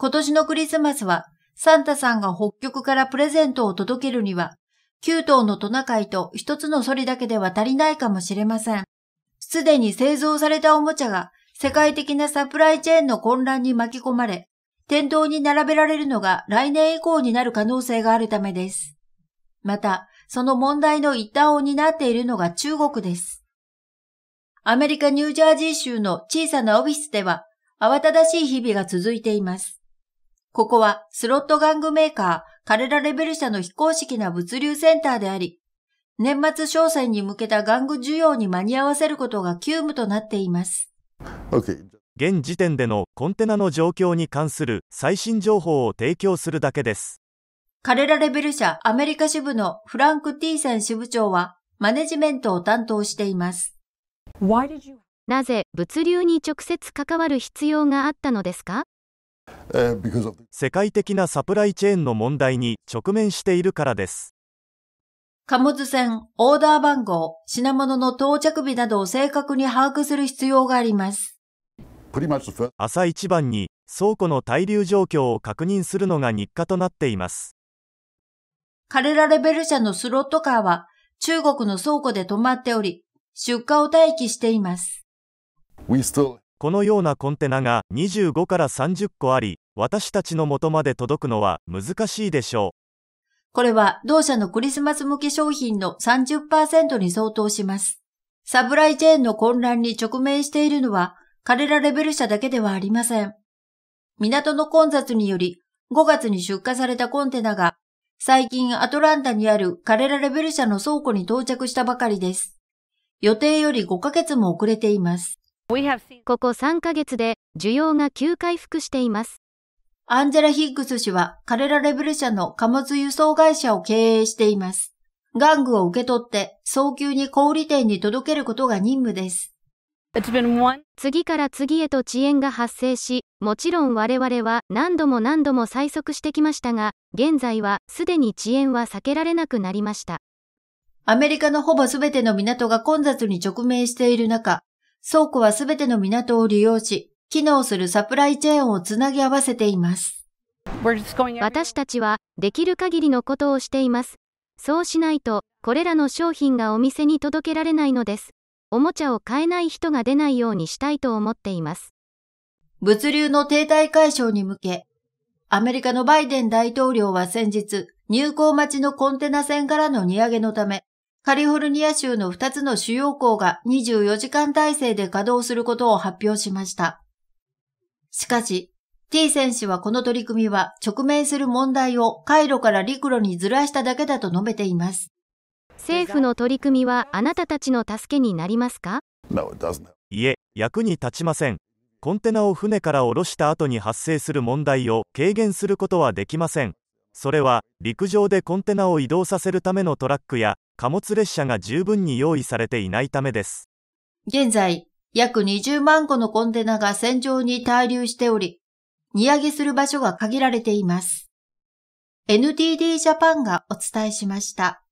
今年のクリスマスはサンタさんが北極からプレゼントを届けるには、9頭のトナカイと1つのソリだけでは足りないかもしれません。すでに製造されたおもちゃが世界的なサプライチェーンの混乱に巻き込まれ、店頭に並べられるのが来年以降になる可能性があるためです。また、その問題の一端を担っているのが中国です。アメリカ・ニュージャージー州の小さなオフィスでは慌ただしい日々が続いています。ここはスロット玩具メーカー、カレラレベル社の非公式な物流センターであり、年末商戦に向けた玩具需要に間に合わせることが急務となっています。Okay. 現時点でのコンテナの状況に関する最新情報を提供するだけです。カレラレベル社アメリカ支部のフランク・ティーセン支部長はマネジメントを担当しています。なぜ物流に直接関わる必要があったのですか？世界的なサプライチェーンの問題に直面しているからです。貨物船、オーダー番号、品物の到着日などを正確に把握する必要があります。朝一番に倉庫の滞留状況を確認するのが日課となっています。カレラレベル社のスロットカーは中国の倉庫で止まっており、出荷を待機しています。このようなコンテナが25から30個あり、私たちの元まで届くのは難しいでしょう。これは同社のクリスマス向け商品の30%に相当します。サプライチェーンの混乱に直面しているのは、彼らレベル社だけではありません。港の混雑により、5月に出荷されたコンテナが、最近アトランタにある彼らレベル社の倉庫に到着したばかりです。予定より5ヶ月も遅れています。ここ3ヶ月で需要が急回復しています。アンジェラ・ヒッグス氏は彼らレベル社の貨物輸送会社を経営しています。玩具を受け取って早急に小売店に届けることが任務です。次から次へと遅延が発生し、もちろん我々は何度も何度も催促してきましたが、現在はすでに遅延は避けられなくなりました。アメリカのほぼ全ての港が混雑に直面している中、倉庫はすべての港を利用し、機能するサプライチェーンをつなぎ合わせています。私たちはできる限りのことをしています。そうしないと、これらの商品がお店に届けられないのです。おもちゃを買えない人が出ないようにしたいと思っています。物流の停滞解消に向け、アメリカのバイデン大統領は先日、入港待ちのコンテナ船からの荷上げのため、カリフォルニア州の2つの主要港が24時間体制で稼働することを発表しました。しかし、T 選手はこの取り組みは直面する問題を回路から陸路にずらしただけだと述べています。政府の取り組みはあなたたちの助けになりますか？いえ、役に立ちません。コンテナを船から下ろした後に発生する問題を軽減することはできません。それは陸上でコンテナを移動させるためのトラックや貨物列車が十分に用意されていないためです。現在、約20万個のコンテナが戦場に滞留しており、荷上げする場所が限られています。NTD ジャパンがお伝えしました。